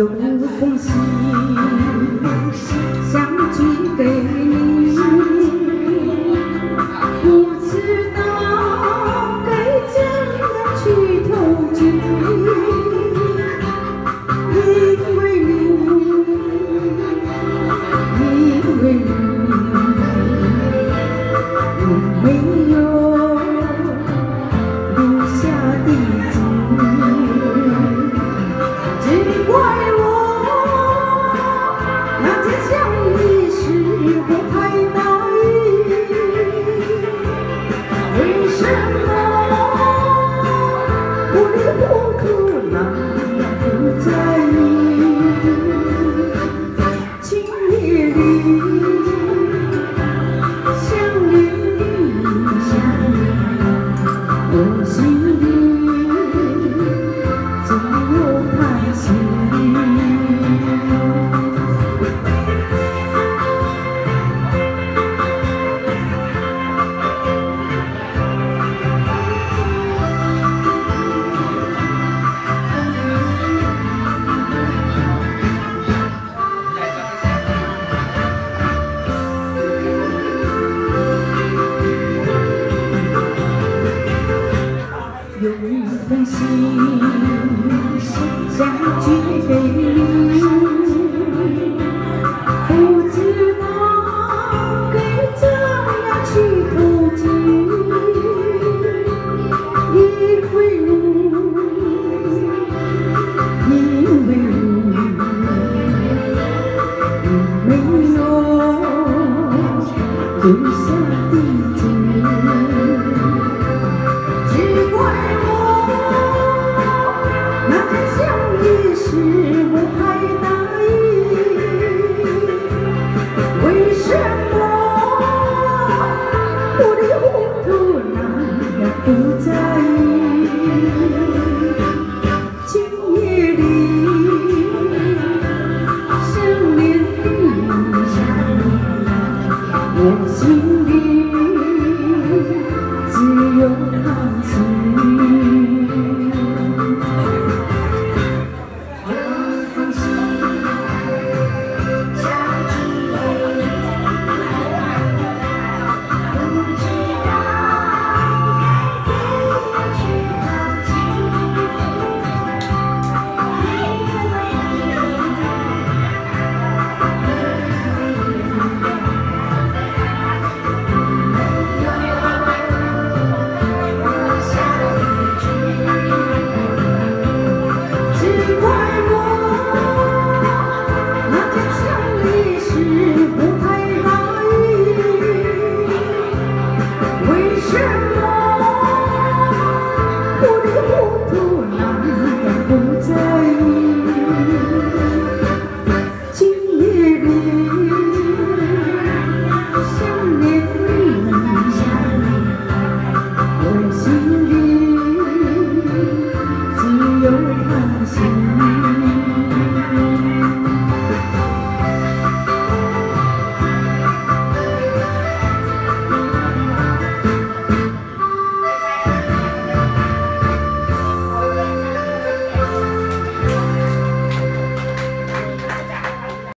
有封信想寄给你，不知道该怎样去投递。因为你，因为你，没有留下的，只怪。Eu sei. 眼睛里 Shimmer.